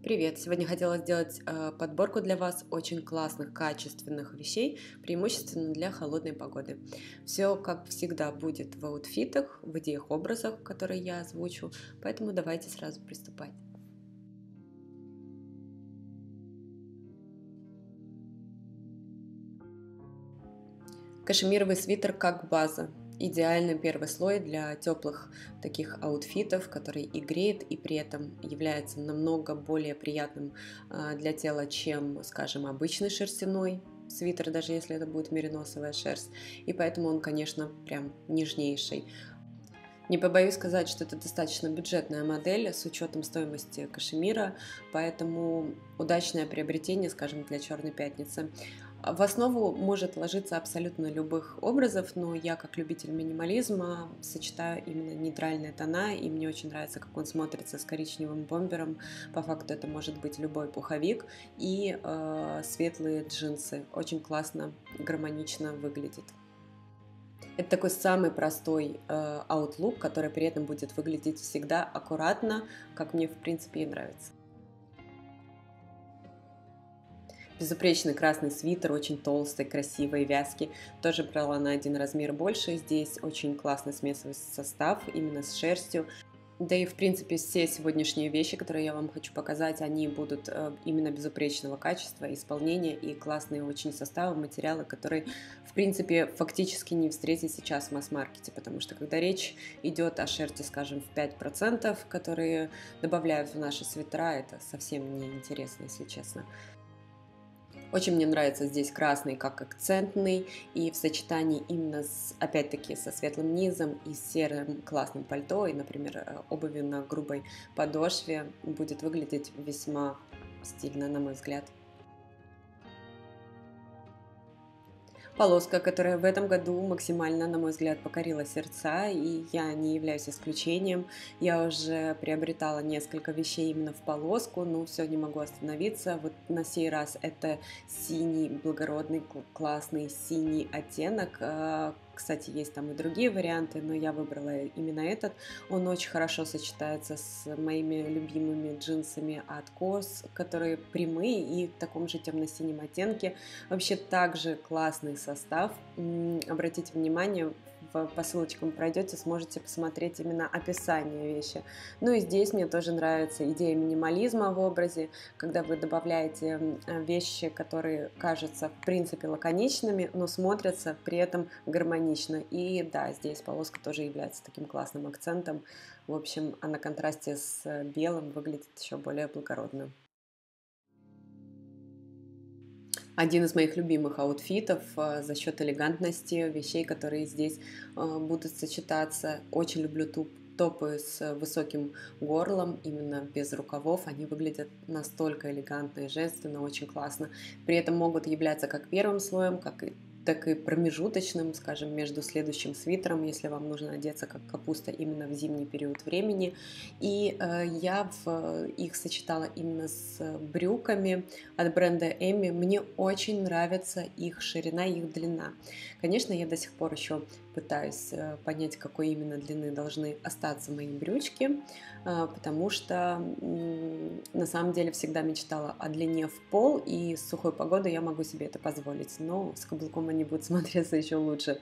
Привет! Сегодня хотела сделать э, подборку для вас очень классных, качественных вещей, преимущественно для холодной погоды. Все, как всегда, будет в аутфитах, в идеях, образах, которые я озвучу, поэтому давайте сразу приступать. Кашемировый свитер как база идеальный первый слой для теплых таких аутфитов, который и греет, и при этом является намного более приятным а, для тела, чем, скажем, обычный шерстяной свитер, даже если это будет мериносовая шерсть. И поэтому он, конечно, прям нежнейший. Не побоюсь сказать, что это достаточно бюджетная модель с учетом стоимости кашемира, поэтому удачное приобретение, скажем, для Черной пятницы. В основу может ложиться абсолютно любых образов, но я как любитель минимализма сочетаю именно нейтральные тона, и мне очень нравится, как он смотрится с коричневым бомбером. По факту это может быть любой пуховик и э, светлые джинсы. Очень классно, гармонично выглядит. Это такой самый простой э, outlook, который при этом будет выглядеть всегда аккуратно, как мне в принципе и нравится. Безупречный красный свитер, очень толстый, красивый, вязкий. Тоже брала на один размер больше. Здесь очень классный смесовый состав, именно с шерстью. Да и, в принципе, все сегодняшние вещи, которые я вам хочу показать, они будут э, именно безупречного качества, исполнения и классные очень составы, материалы, которые, в принципе, фактически не встретить сейчас в масс-маркете, потому что когда речь идет о шерсти, скажем, в 5%, которые добавляют в наши свитера, это совсем не интересно, если честно. Очень мне нравится здесь красный как акцентный и в сочетании именно с, опять-таки, со светлым низом и серым классным пальто и, например, э, обувью на грубой подошве будет выглядеть весьма стильно, на мой взгляд. Полоска, которая в этом году максимально, на мой взгляд, покорила сердца, и я не являюсь исключением. Я уже приобретала несколько вещей именно в полоску, но все, не могу остановиться. Вот на сей раз это синий, благородный, классный синий оттенок, э, кстати, есть там и другие варианты, но я выбрала именно этот. Он очень хорошо сочетается с моими любимыми джинсами от COS, которые прямые и в таком же темно-синем оттенке. Вообще также классный состав. Обратите внимание, по ссылочкам пройдете, сможете посмотреть именно описание вещи. Ну и здесь мне тоже нравится идея минимализма в образе, когда вы добавляете вещи, которые кажутся в принципе лаконичными, но смотрятся при этом гармонично. И да, здесь полоска тоже является таким классным акцентом. В общем, а на контрасте с белым выглядит еще более благородно. Один из моих любимых аутфитов э, за счет элегантности, вещей, которые здесь э, будут сочетаться. Очень люблю туп, топы с высоким горлом, именно без рукавов, они выглядят настолько элегантно и женственно, очень классно. При этом могут являться как первым слоем, как и так и промежуточным, скажем, между следующим свитером, если вам нужно одеться как капуста именно в зимний период времени. И э, я в, их сочетала именно с брюками от бренда Эми. Мне очень нравится их ширина их длина. Конечно, я до сих пор еще пытаюсь э, понять, какой именно длины должны остаться мои брючки, э, потому что на самом деле всегда мечтала о длине в пол, и с сухой погодой я могу себе это позволить, но с каблуком они будут смотреться еще лучше.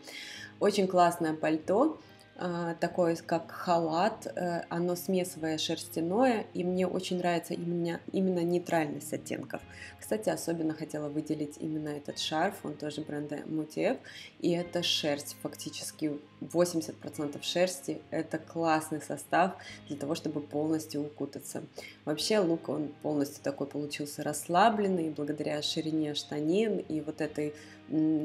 Очень классное пальто, а, такое как халат, э, оно смесовое шерстяное, и мне очень нравится именно, именно нейтральность оттенков. Кстати, особенно хотела выделить именно этот шарф, он тоже бренда Mutiev, и это шерсть, фактически 80% шерсти, это классный состав для того, чтобы полностью укутаться. Вообще лук, он полностью такой получился расслабленный, благодаря ширине штанин и вот этой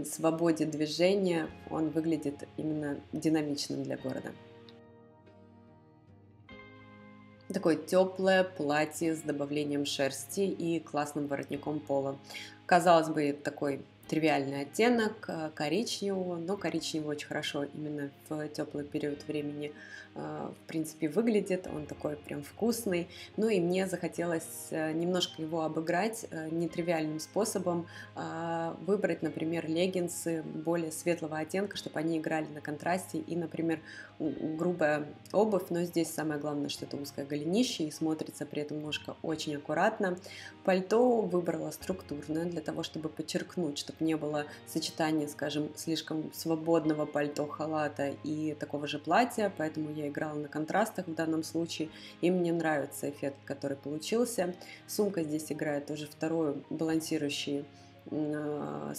свободе движения он выглядит именно динамичным для города. Такое теплое платье с добавлением шерсти и классным воротником пола. Казалось бы, такой тривиальный оттенок коричневого, но коричневый очень хорошо именно в теплый период времени в принципе выглядит, он такой прям вкусный, ну и мне захотелось немножко его обыграть нетривиальным способом, выбрать, например, леггинсы более светлого оттенка, чтобы они играли на контрасте. И, например, грубая обувь, но здесь самое главное, что это узкое голенище и смотрится при этом ножка очень аккуратно. Пальто выбрала структурное для того, чтобы подчеркнуть, чтобы не было сочетания, скажем, слишком свободного пальто, халата и такого же платья, поэтому я играла на контрастах в данном случае, и мне нравится эффект, который получился. Сумка здесь играет уже вторую балансирующий а,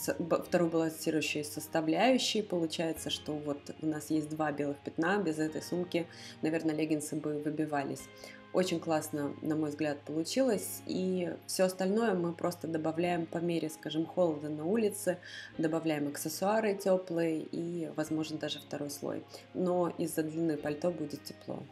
вторую балансирующую составляющую. Получается, что вот у нас есть два белых пятна, без этой сумки, наверное, леггинсы бы выбивались. Очень классно, на мой взгляд, получилось. И все остальное мы просто добавляем по мере, скажем, холода на улице, добавляем аксессуары теплые и, возможно, даже второй слой. Но из-за длины пальто будет тепло.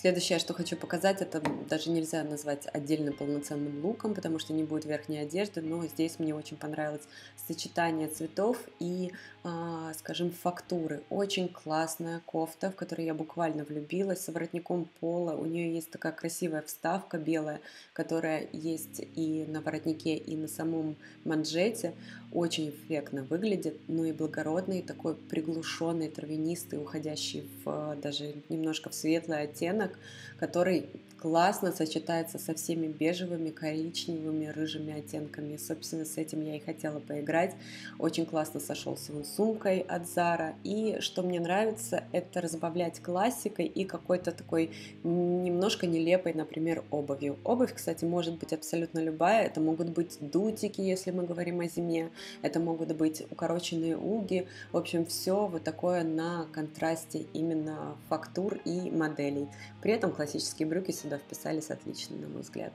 Следующее, что хочу показать, это даже нельзя назвать отдельно полноценным луком, потому что не будет верхней одежды, но здесь мне очень понравилось сочетание цветов и, а, скажем, фактуры. Очень классная кофта, в которой я буквально влюбилась, с воротником пола. У нее есть такая красивая вставка белая, которая есть и на воротнике, и на самом манжете. Очень эффектно выглядит, ну и благородный, такой приглушенный, травянистый, уходящий в даже немножко в светлый оттенок оттенок, который классно сочетается со всеми бежевыми, коричневыми, рыжими оттенками. Собственно, с этим я и хотела поиграть. Очень классно сошелся он сумкой от Zara. И что мне нравится, это разбавлять классикой и какой-то такой немножко нелепой, например, обувью. Обувь, кстати, может быть абсолютно любая. Это могут быть дутики, если мы говорим о зиме. Это могут быть укороченные уги. В общем, все вот такое на контрасте именно фактур и моделей. При этом классические брюки сюда вписались отлично, на мой взгляд.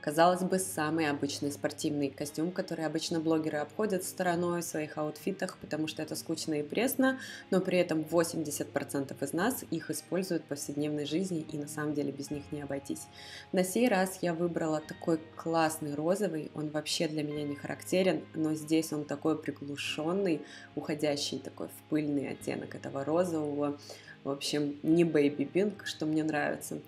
Казалось бы, самый обычный спортивный костюм, который обычно блогеры обходят стороной в своих аутфитах, потому что это скучно и пресно, но при этом 80% из нас их используют в повседневной жизни и на самом деле без них не обойтись. На сей раз я выбрала такой классный розовый, он вообще для меня не характерен, но здесь он такой приглушенный, уходящий такой в пыльный оттенок этого розового, в общем, не pink, что мне нравится.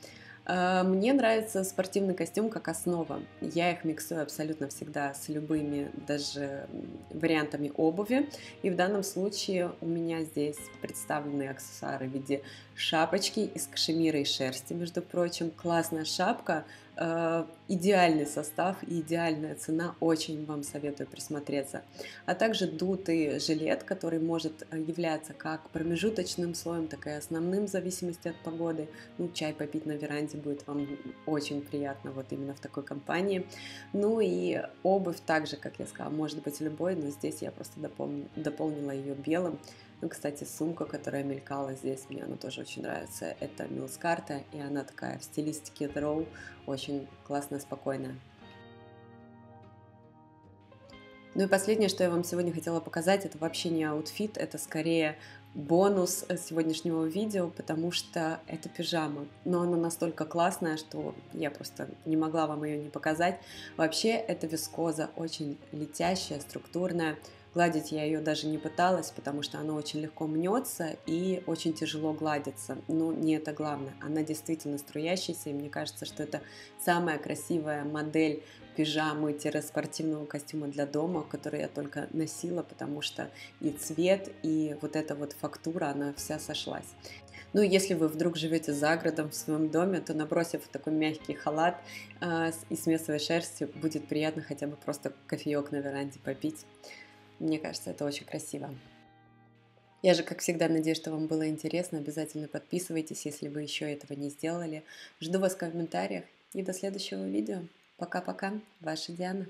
А, мне нравится спортивный костюм как основа. Я их миксую абсолютно всегда с любыми даже вариантами обуви. И в данном случае у меня здесь представлены аксессуары в виде шапочки из кашемира и шерсти, между прочим. Классная шапка, Э, идеальный состав и идеальная цена, очень вам советую присмотреться. А также дутый жилет, который может э, являться как промежуточным слоем, так и основным в зависимости от погоды. Ну, чай попить на веранде будет вам очень приятно вот именно в такой компании. Ну и обувь также, как я сказала, может быть любой, но здесь я просто дополнила ее белым. Ну, кстати, сумка, которая мелькала здесь, мне она тоже очень нравится. Это Милскарта, и она такая в стилистике The Row, очень классная, спокойная. Ну и последнее, что я вам сегодня хотела показать, это вообще не outfit, это скорее бонус сегодняшнего видео, потому что это пижама. Но она настолько классная, что я просто не могла вам ее не показать. Вообще, это вискоза, очень летящая, структурная. Гладить я ее даже не пыталась, потому что она очень легко мнется и очень тяжело гладится. Но не это главное. Она действительно струящаяся, и мне кажется, что это самая красивая модель пижамы-спортивного костюма для дома, который я только носила, потому что и цвет, и вот эта вот фактура, она вся сошлась. Ну, если вы вдруг живете за городом в своем доме, то набросив такой мягкий халат э, и с местовой шерстью, будет приятно хотя бы просто кофеек на веранде попить. Мне кажется, это очень красиво. Я же, как всегда, надеюсь, что вам было интересно. Обязательно подписывайтесь, если вы еще этого не сделали. Жду вас в комментариях и до следующего видео. Пока-пока, ваша Диана.